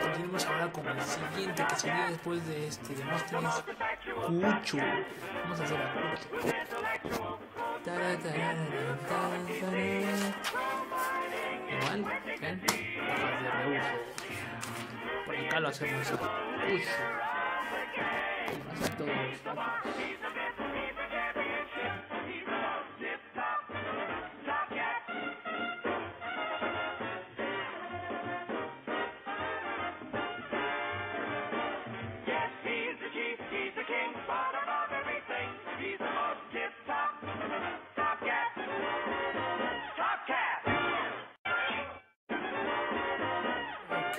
Continuamos ahora con el siguiente que sería después de este Demóstenes. Cucho. Vamos a hacer a Cucho. Igual, ¿ven? De rebufo. Por acá lo hacemos Cucho. Más a todos.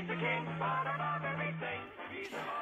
He's the king, but above everything, he's the